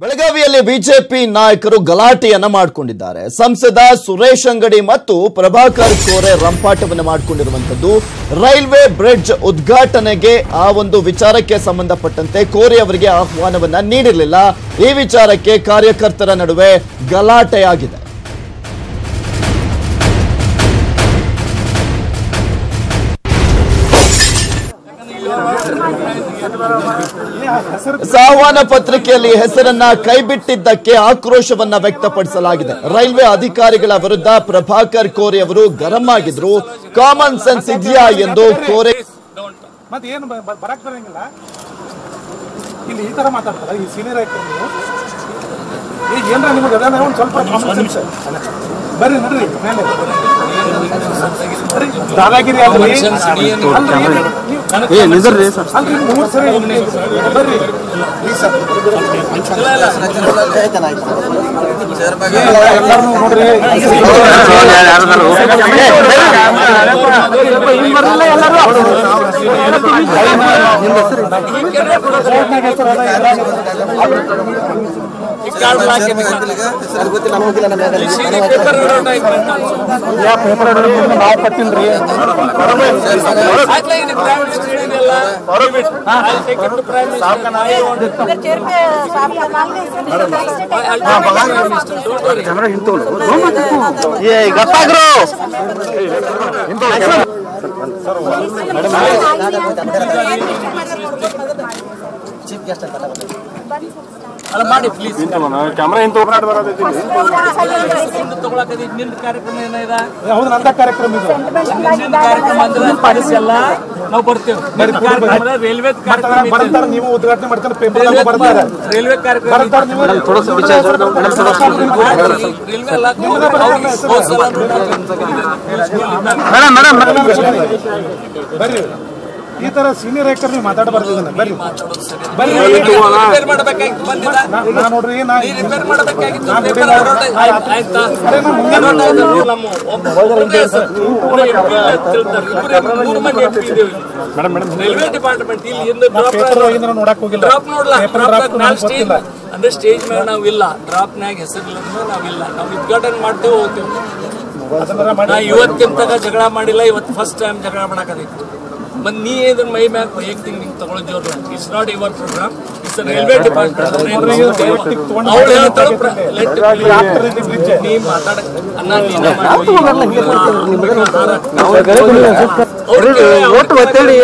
ಬೆಳಗಾವಿಯಲ್ಲಿ ಬಿಜೆಪಿ ನಾಯಕರು ಗಲಾಟೆಯನ್ನ ಮಾಡಿಕೊಂಡಿದ್ದಾರೆ. ಸಂಸದ ಸುರೇಶ್ ಅಂಗಡಿ ಮತ್ತು ಪ್ರಭಾಕರ್ ಕೋರೆ ರಂಪಾಟವನ್ನು ಮಾಡಿಕೊಂಡಿರುವಂತದ್ದು ರೈಲ್ವೆ ಬ್ರಿಡ್ಜ್ ಉದ್ಘಾಟನೆಗೆ ಆ ಒಂದು ವಿಚಾರಕ್ಕೆ ಸಂಬಂಧಪಟ್ಟಂತೆ ಕೋರೆ ಅವರಿಗೆ ಆಹ್ವಾನವನ್ನ ನೀಡಿರಲಿಲ್ಲ. ಈ ವಿಚಾರಕ್ಕೆ ಕಾರ್ಯಕರ್ತರ ನಡುವೆ ಗಲಾಟೆಯಾಗಿದೆ. ಆಹ್ವಾನ ಪತ್ರಿಕೆಯಲ್ಲಿ ಹೆಸರನ್ನ ಕೈಬಿಟ್ಟಿದ್ದಕ್ಕೆ ಆಕ್ರೋಶವನ್ನ ವ್ಯಕ್ತಪಡಿಸಲಾಗಿದೆ. ರೈಲ್ವೆ ಅಧಿಕಾರಿಗಳ ವಿರುದ್ಧ ಪ್ರಭಾಕರ್ ಕೋರೆ ಅವರು ಗರಂ ಆಗಿದ್ರು. ಕಾಮನ್ ಸೆನ್ಸ್ ಇದೆಯಾ ಎಂದು ಕೋರೆ ಮತ್ತೆ ಏನು ಬ- ಬ- ಬರಕ್ ಬರಂಗಿಲ್ಲ ಇಲ್ಲಿ ಈ ತರ ಮಾತಾಡ್ತಾರ ಈ ಸೀನಿಯರ್ ಆಯ್ತು ನೀವು ಈಗ ಏ ಗೊತ್ತಾಗ್ರು ಗೆಸ್ಟ್ ಕ್ಯಾಮ್ರಾ ಓಪನ್ ಕಾರ್ಯಕ್ರಮ ಏನಿದೆ ಹೌದು ಕಾರ್ಯಕ್ರಮ ಇದು ಕಾರ್ಯಕ್ರಮ ಅಂದ್ರೆ ನಾವು ಬರ್ತೇವೆ. ರೈಲ್ವೆ. ಬರ್ತಾರ ನೀವು ಉದ್ಘಾಟನೆ ಮಾಡ್ಕೊಂಡು ಪೇಪರ್ ರೈಲ್ವೆ ಬರ್ತಾರೆ. ರೈಲ್ವೆ ಕಾರ್ಯಕ್ರಮ ಬರ್ರಿ. ಈ ತರ ಸೀನಿಯರ್ ಆಕ್ಟರ್ ನೀವು ಮಾತಾಡಬಾರ್ದು ಇದನ್ನ. ಬರ್ರಿ ಬರ್ರಿ ನೋಡ್ರಿ ರೈಲ್ವೆ ಡಿಪಾರ್ಟ್ಮೆಂಟ್ ಇಲ್ಲಿ ನೋಡಕ್ ಹೋಗಿಲ್ಲ. ಅಂದ್ರೆ ಸ್ಟೇಜ್ ಮೇಲೆ ನಾವಿಲ್ಲ ಇಲ್ಲ. ಡ್ರಾಪ್ನಾಗ ಹೆಸರಿಲ್ಲ ನಾವಿಲ್ಲ ನಾವು ಉದ್ಘಾಟನೆ ಮಾಡ್ತೇವೆ ಹೋಗ್ತೇವೆ. ನಾ ಇವತ್ತಿನ ಜಗಳ ಮಾಡಿಲ್ಲ. ಇವತ್ತು ಫಸ್ಟ್ ಟೈಮ್ ಜಗಳ ಮಾಡಕತ್ತೈತಿ ಮತ್ ನೀ ಇದ್ರ ಮೈ ಮ್ಯಾಗ ವೈಯಕ್ತಿಕ ನಿಂಗೆ ತಗೊಳ್ಳೋ ಜೋರು it's not your program it's railway department ಅವಳು ಹೇಳ್ತಾಳೆ ನೀ ಮಾತಾಡ ಅನ್ನ ನೀನ ಮಾಡಿ ಒಟ್ಟು ಒತ್ತಡಿ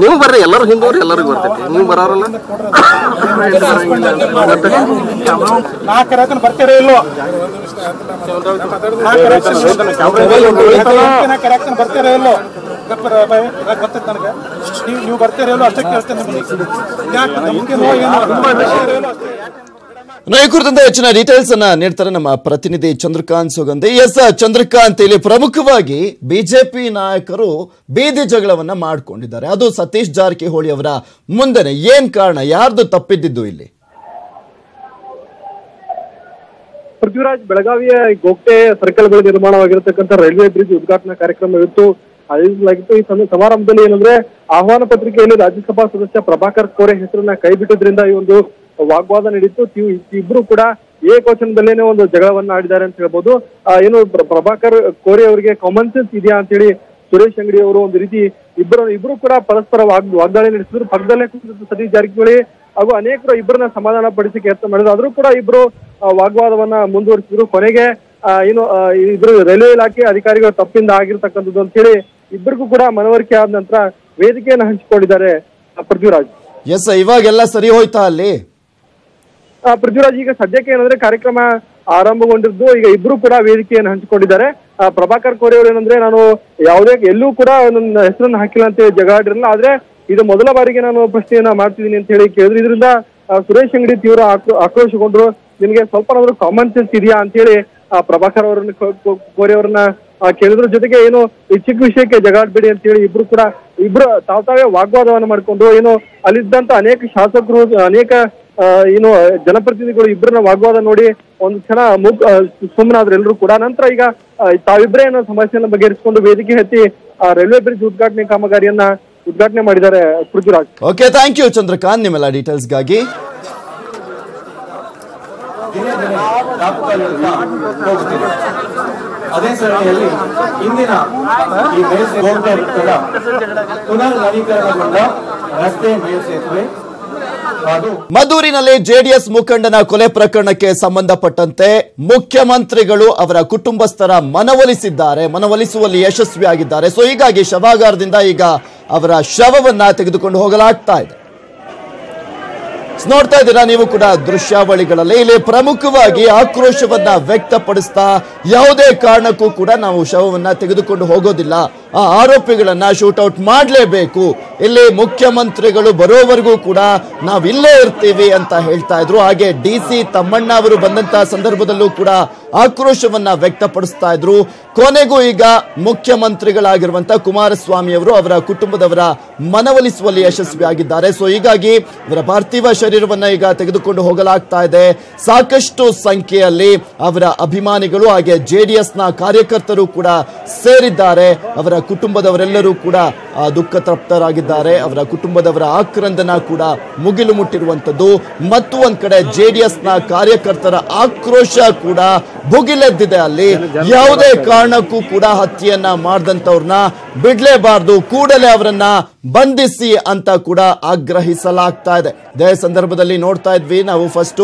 ನೀವು ಬರ್ರಿ ಎಲ್ಲರೂ ಹಿಂದೂರಿ ಎಲ್ಲರಿಗೂ ಬರ್ತೈತಿ ನೀವು ಬರೋರಲ್ಲ ನಾ ಕರೆಯತನ ಬರ್ತೀರಾ ಇಲ್ಲೋ ನಾ ಕರೆಯತನ ಬರ್ತೀರಾ ಇಲ್ಲೋ ಗಪ್ಪರ ನನಗೆ. ನೀವು ನೀವು ಅಷ್ಟೇ ಕೇಳ್ತೇನೆ ಈ ಕುರಿತಂತೆ ಹೆಚ್ಚಿನ ಡೀಟೇಲ್ಸ್ ಅನ್ನ ನೀಡ್ತಾರೆ ನಮ್ಮ ಪ್ರತಿನಿಧಿ ಚಂದ್ರಕಾಂತ್ ಸುಗಂಧಿ. ಎಸ್ ಚಂದ್ರಕಾಂತ್ ಇಲ್ಲಿ ಪ್ರಮುಖವಾಗಿ ಬಿಜೆಪಿ ನಾಯಕರು ಬೀದಿ ಜಗಳವನ್ನ ಮಾಡಿಕೊಂಡಿದ್ದಾರೆ. ಅದು ಸತೀಶ್ ಜಾರಕಿಹೊಳಿ ಅವರ ಮುಂದೆನೆ. ಏನ್ ಕಾರಣ? ಯಾರ್ದು ತಪ್ಪಿದ್ದಿದ್ದು ಇಲ್ಲಿ? ಪೃಥ್ವಿರಾಜ್ ಬೆಳಗಾವಿಯ ಗೋಗ್ಟೆ ಸರ್ಕಲ್ ಬಳಿ ನಿರ್ಮಾಣವಾಗಿರತಕ್ಕಂಥ ರೈಲ್ವೆ ಬ್ರಿಡ್ಜ್ ಉದ್ಘಾಟನಾ ಕಾರ್ಯಕ್ರಮ ಇತ್ತು. ಆಯೋಜಿಸಲಾಗಿತ್ತು ಈ ಸಮ- ಸಮಾರಂಭದಲ್ಲಿ ಏನಂದ್ರೆ ಆಹ್ವಾನ ಪತ್ರಿಕೆಯಲ್ಲಿ ರಾಜ್ಯಸಭಾ ಸದಸ್ಯ ಪ್ರಭಾಕರ್ ಕೋರೆ ಹೆಸರನ್ನ ಕೈ ಬಿಟ್ಟಿದ್ರಿಂದ ಈ ಒಂದು ವಾಗ್ವಾದ ನಡೀತು ಇಬ್ರು ಕೂಡ ಏಕವಚನದಲ್ಲೇನೆ ಒಂದು ಜಗಳವನ್ನ ಆಡಿದ್ದಾರೆ ಅಂತ ಹೇಳ್ಬೋದು. ಏನು ಪ್ರಭಾಕರ್ ಕೋರೆ ಅವರಿಗೆ ಕಾಮನ್ ಸೆನ್ಸ್ ಇದೆಯಾ ಅಂತೇಳಿ ಸುರೇಶ್ ಅಂಗಡಿ ಅವರು ಒಂದು ರೀತಿ ಇಬ್ಬರು ಇಬ್ರು ಕೂಡ ಪರಸ್ಪರ ವಾಗ್, ವಾಗ್ದಾಳಿ ನಡೆಸಿದ್ರು. ಪಕ್ಕದಲ್ಲೇ ಕುಳಿತು ಸತೀಶ್ ಜಾರಕಿಹೊಳಿ ಹಾಗೂ ಅನೇಕರು ಇಬ್ಬರನ್ನ ಸಮಾಧಾನ ಪಡಿಸಿ ಯತ್ನ ಮಾಡಿದ್ರು. ಆದ್ರೂ ಕೂಡ ಇಬ್ರು ವಾಗ್ವಾದವನ್ನ ಮುಂದುವರಿಸಿದ್ರು. ಕೊನೆಗೆ ಏನು ಇಬ್ರು ರೈಲ್ವೆ ಇಲಾಖೆ ಅಧಿಕಾರಿಗಳು ತಪ್ಪಿಂದ ಆಗಿರ್ತಕ್ಕಂಥದ್ದು ಅಂತ ಹೇಳಿ ಇಬ್ಬರಿಗೂ ಕೂಡ ಮನವರಿಕೆ ಆದ ನಂತರ ವೇದಿಕೆಯನ್ನು ಹಂಚಿಕೊಂಡಿದ್ದಾರೆ ಪೃಥ್ವಿರಾಜ್. ಎಸ್ ಇವಾಗೆಲ್ಲ ಸರಿ ಹೋಯ್ತಾ ಅಲ್ಲಿ? ಆ, ಪೃಥ್ವಿರಾಜ್ ಈಗ ಸದ್ಯಕ್ಕೆ ಏನಂದ್ರೆ ಕಾರ್ಯಕ್ರಮ ಆರಂಭಗೊಂಡಿದ್ದು ಈಗ ಇಬ್ರು ಕೂಡ ವೇದಿಕೆಯನ್ನು ಹಂಚಿಕೊಂಡಿದ್ದಾರೆ. ಆ, ಪ್ರಭಾಕರ್ ಕೋರೆ ಅವರು ಏನಂದ್ರೆ ನಾನು ಯಾವುದೇ ಎಲ್ಲೂ ಕೂಡ ನನ್ನ ಹೆಸರನ್ನು ಹಾಕಿಲ್ಲ ಅಂತ ಹೇಳಿ ಜಗಾಡಿರಲಿಲ್ಲ ಆದ್ರೆ ಇದು ಮೊದಲ ಬಾರಿಗೆ ನಾನು ಪ್ರಶ್ನೆಯನ್ನ ಮಾಡ್ತಿದ್ದೀನಿ ಅಂತ ಹೇಳಿ ಕೇಳಿದ್ರು. ಇದರಿಂದ ಸುರೇಶ್ ಅಂಗಡಿ ತೀವ್ರ ಆಕ್ರೋ- ಆಕ್ರೋಶಗೊಂಡ್ರು. ನಿಮಗೆ ಸ್ವಲ್ಪ ಕಾಮನ್ ಸೆನ್ಸ್ ಇದೆಯಾ ಅಂತ ಹೇಳಿ ಆ, ಪ್ರಭಾಕರ್ ಅವರನ್ನ ಕೋರೆ ಅವರನ್ನ ಕೇಳಿದ್ರ ಜೊತೆಗೆ ಏನು ಈ ಚಿಕ್ಕ ವಿಷಯಕ್ಕೆ ಜಗಾಡ್ಬೇಡಿ ಅಂತ ಹೇಳಿ ಇಬ್ರು ಕೂಡ ಇಬ್ರು ತಾವ್ ತಾವೇ ವಾಗ್ವಾದವನ್ನ ಮಾಡ್ಕೊಂಡು ಏನು ಅಲ್ಲಿದ್ದಂತ ಅನೇಕ ಶಾಸಕರು ಅನೇಕ ಆ, ಏನು ಜನಪ್ರತಿನಿಧಿಗಳು ಇಬ್ಬರನ್ನ ವಾಗ್ವಾದ ನೋಡಿ ಒಂದು ಕ್ಷಣ ಮುಗ್ ಸುಮ್ಮನಾದ್ರು ಎಲ್ಲರೂ ಕೂಡ. ನಂತರ ಈಗ ಆ, ತಾವಿಬ್ಬರೇ ಏನೋ ಸಮಸ್ಯೆಯನ್ನ ಬಗೆಹರಿಸಿಕೊಂಡು ವೇದಿಕೆ ಹತ್ತಿ ಆ, ರೈಲ್ವೆ ಬ್ರಿಡ್ಜ್ ಉದ್ಘಾಟನೆ ಕಾಮಗಾರಿಯನ್ನ ಉದ್ಘಾಟನೆ ಮಾಡಿದ್ದಾರೆ Prithviraj. Okay thank you Chandrakant ನಿಮ್ಮೆಲ್ಲ ಡೀಟೇಲ್ಸ್ಗಾಗಿ ಅದೇ ಸರಣಿಯಲ್ಲಿ ಇಂದಿನ ಈ ಮೇಲ್ಸೇ ಹೋಗ್ತಾ ಪುನರ್ ನವೀಕರಣಗೊಂಡ ರಸ್ತೆ ಮೇಲ್ಸೇತುವೆ ಜೆಡಿಎಸ್ ಮುಖಂಡನ ಕೊಲೆ ಪ್ರಕರಣಕ್ಕೆ ಸಂಬಂಧಪಟ್ಟಂತೆ ಮುಖ್ಯಮಂತ್ರಿಗಳು ಅವರ ಕುಟುಂಬಸ್ಥರ ಮನವೊಲಿಸಿದ್ದಾರೆ, ಮನವೊಲಿಸುವಲ್ಲಿ ಯಶಸ್ವಿಯಾಗಿದ್ದಾರೆ. ಸೊ ಹೀಗಾಗಿ ಶವಾಗಾರದಿಂದ ಈಗ ಅವರ ಶವವನ್ನ ತೆಗೆದುಕೊಂಡು ಹೋಗಲಾಗ್ತಾ ಇದೆ. ನೋಡ್ತಾ ಇದ್ದೀರಾ ನೀವು ಕೂಡ ದೃಶ್ಯಾವಳಿಗಳಲ್ಲಿ? ಇಲ್ಲಿ ಪ್ರಮುಖವಾಗಿ ಆಕ್ರೋಶವನ್ನ ವ್ಯಕ್ತಪಡಿಸ್ತಾ ಯಾವುದೇ ಕಾರಣಕ್ಕೂ ಕೂಡ ನಾವು ಶವವನ್ನ ತೆಗೆದುಕೊಂಡು ಹೋಗೋದಿಲ್ಲ. ಆ ಆರೋಪಿಗಳನ್ನ ಶೂಟೌಟ್ ಮಾಡಲೇಬೇಕು. ಇಲ್ಲಿ ಮುಖ್ಯಮಂತ್ರಿಗಳು ಬರೋವರೆಗೂ ಕೂಡ ನಾವು ಇಲ್ಲೇ ಇರ್ತೀವಿ ಅಂತ ಹೇಳ್ತಾ ಇದ್ರು. ಹಾಗೆ ಡಿ ಸಿ ತಮ್ಮಣ್ಣ ಅವರು ಬಂದಂತಹ ಸಂದರ್ಭದಲ್ಲೂ ಕೂಡ ಆಕ್ರೋಶವನ್ನ ವ್ಯಕ್ತಪಡಿಸ್ತಾ ಇದ್ರು. ಕೊನೆಗೂ ಈಗ ಮುಖ್ಯಮಂತ್ರಿಗಳಾಗಿರುವಂತಹ ಕುಮಾರಸ್ವಾಮಿ ಅವರು ಅವರ ಕುಟುಂಬದವರ ಮನವೊಲಿಸುವಲ್ಲಿ ಯಶಸ್ವಿಯಾಗಿದ್ದಾರೆ ಸೊ ಹೀಗಾಗಿ ಅವರ ಪಾರ್ಥಿವ ಶರೀರವನ್ನ ಈಗ ತೆಗೆದುಕೊಂಡು ಹೋಗಲಾಗ್ತಾ ಇದೆ. ಸಾಕಷ್ಟು ಸಂಖ್ಯೆಯಲ್ಲಿ ಅವರ ಅಭಿಮಾನಿಗಳು ಹಾಗೆ ಜೆಡಿಎಸ್ನ ನ ಕಾರ್ಯಕರ್ತರು ಕೂಡ ಸೇರಿದ್ದಾರೆ. ಅವರ ಕುಟುಂಬದವರೆಲ್ಲರೂ ಕೂಡ ದುಃಖ ತೃಪ್ತರಾಗಿದ್ದಾರೆ ಅವರ ಕುಟುಂಬದವರ ಆಕ್ರಂದನ ಕೂಡ ಮುಗಿಲು ಮುಟ್ಟಿರುವಂತದ್ದು. ಮತ್ತು ಒಂದ್ ಕಡೆ ಜೆಡಿಎಸ್ನ ಕಾರ್ಯಕರ್ತರ ಆಕ್ರೋಶ ಕೂಡ ಭುಗಿಲೆದ್ದಿದೆ ಅಲ್ಲಿ. ಯಾವುದೇ ಕಾರಣಕ್ಕೂ ಕೂಡ ಹತ್ಯೆಯನ್ನ ಮಾಡದಂತವ್ರನ್ನ ಬಿಡ್ಲೇಬಾರ್ದು. ಕೂಡಲೇ ಅವರನ್ನ ಬಂಧಿಸಿ ಅಂತ ಕೂಡ ಆಗ್ರಹಿಸಲಾಗ್ತಾ ಇದೆ. ಇದೇ ಸಂದರ್ಭದಲ್ಲಿ ನೋಡ್ತಾ ಇದ್ವಿ ನಾವು ಫಸ್ಟ್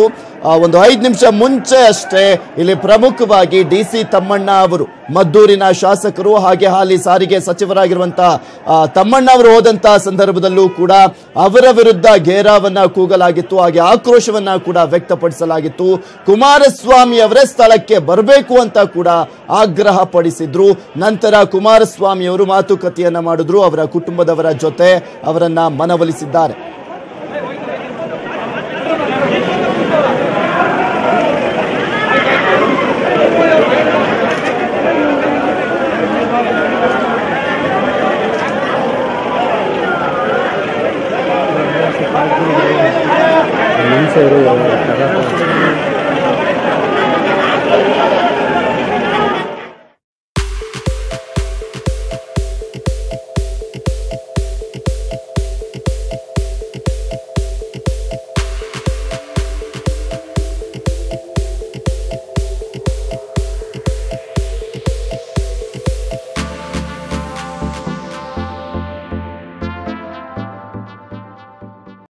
ಒಂದು ಐದು ನಿಮಿಷ ಮುಂಚೆ ಅಷ್ಟೇ ಇಲ್ಲಿ ಪ್ರಮುಖವಾಗಿ ಡಿ ಸಿ ತಮ್ಮಣ್ಣ ಅವರು, ಮದ್ದೂರಿನ ಶಾಸಕರು ಹಾಗೆ ಹಾಲಿ ಸಾರಿಗೆ ಸಚಿವರಾಗಿರುವಂತ ತಮ್ಮಣ್ಣ ಅವರು ಹೋದಂತ ಸಂದರ್ಭದಲ್ಲೂ ಕೂಡ ಅವರ ವಿರುದ್ಧ ಘೇರಾವನ್ನ ಕೂಗಲಾಗಿತ್ತು. ಹಾಗೆ ಆಕ್ರೋಶವನ್ನ ಕೂಡ ವ್ಯಕ್ತಪಡಿಸಲಾಗಿತ್ತು. ಕುಮಾರಸ್ವಾಮಿ ಅವರೇ ಸ್ಥಳಕ್ಕೆ ಬರಬೇಕು ಅಂತ ಕೂಡ ಆಗ್ರಹ ನಂತರ ಕುಮಾರಸ್ವಾಮಿ ಅವರು ಮಾತುಕತೆಯನ್ನು ಮಾಡಿದ್ರು ಅವರ ಕುಟುಂಬದವರ ಜೊತೆ ಅವರನ್ನ ಮನವೊಲಿಸಿದ್ದಾರೆ.